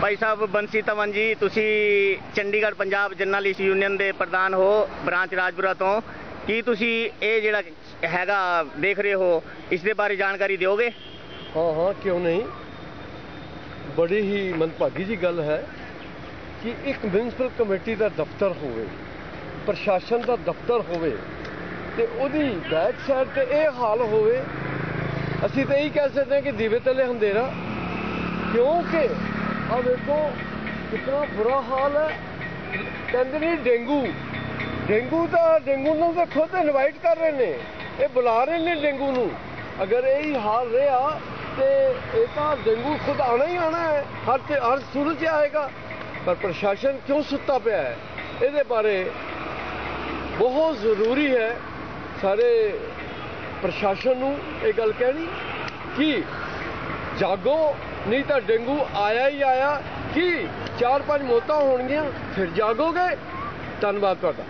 ਭਾਈ ਸਾਹਿਬ, ਬੰਸੀ ਤਵਨ ਜੀ, ਤੁਸੀਂ Chandigarh Punjab journalist union ਦੇ ਪ੍ਰਧਾਨ ਹੋ, ਬ੍ਰਾਂਚ ਰਾਜਪੁਰਾ ਤੋਂ। ਕੀ ਤੁਸੀਂ ਇਹ ਜਿਹੜਾ ਹੈਗਾ ਦੇਖ ਰਹੇ ਹੋ, ਇਸ ਦੇ ਬਾਰੇ ਜਾਣਕਾਰੀ ਦਿਓਗੇ? ਹਾਂ ਹਾਂ, ਕਿਉਂ ਨਹੀਂ? ਬੜੀ ਹੀ ਮਨਭਾਗੀ ਜੀ ਗੱਲ ਹੈ ਕਿ ਇੱਕ ਮਿਊਨਿਸਪਲ ਕਮੇਟੀ ਦਾ ਦਫ਼ਤਰ ਹੋਵੇ, ਪ੍ਰਸ਼ਾਸਨ ਦਾ ਦਫ਼ਤਰ ਹੋਵੇ, ਤੇ ਉਹਦੀ ਬੈਕ ਸਾਈਡ ਤੇ ਇਹ ਹਾਲ ਹੋਵੇ, ਅਸੀਂ ਤਾਂ ਇਹੀ ਕਹਿ ਸਕਦੇ ਹਾਂ ਕਿ ਦੀਵੇ ਤਲੇ ਹੰਦੇਰਾ ਕਿਉਂਕਿ ਆ ਵੇਖੋ ਕਿੰਨਾ ਬੁਰਾ ਹਾਲ ਹੈ। ਕਹਿੰਦੇ ਨੇ ਡੇਂਗੂ। ਡੇਂਗੂ ਤਾਂ ਡੇਂਗੂ ਨੂੰ ਤਾਂ ਖੁਦ ਇਨਵਾਈਟ ਕਰ ਰਹੇ ਨੇ। ਇਹ ਬੁਲਾ ਰਹੇ ਨੇ ਡੇਂਗੂ ਨੂੰ। ਅਗਰ ਇਹ ਹੀ ਹਾਲ ਰਿਹਾ, ਤੇ ਇਹ ਤਾਂ ਡੇਂਗੂ ਖੁਦ ਆਣਾ ਹੀ ਆਣਾ ਹੈ। ਹਰ ਤੇ ਹਰ ਸੂਰਤ 'ਚ ਆਏਗਾ। ਪਰ ਪ੍ਰਸ਼ਾਸਨ ਕਿਉਂ ਸੁੱਤਾ ਪਿਆ ਹੈ? ਇਹਦੇ ਬਾਰੇ ਬਹੁਤ ਜ਼ਰੂਰੀ ਹੈ ਸਾਰੇ ਪ੍ਰਸ਼ਾਸਨ ਨੂੰ ਇਹ ਗੱਲ ਕਹਿਣੀ ਕਿ ਜਾਗੋ ਨਹੀਂ ਤਾਂ ਡੇਂਗੂ ਆਇਆ ਹੀ ਆਇਆ। ਕੀ ਚਾਰ ਪੰਜ ਮੌਤਾਂ ਹੋਣਗੀਆਂ, ਫਿਰ ਜਾਗੋਗੇ? ਧੰਨਵਾਦ ਤੁਹਾਡਾ।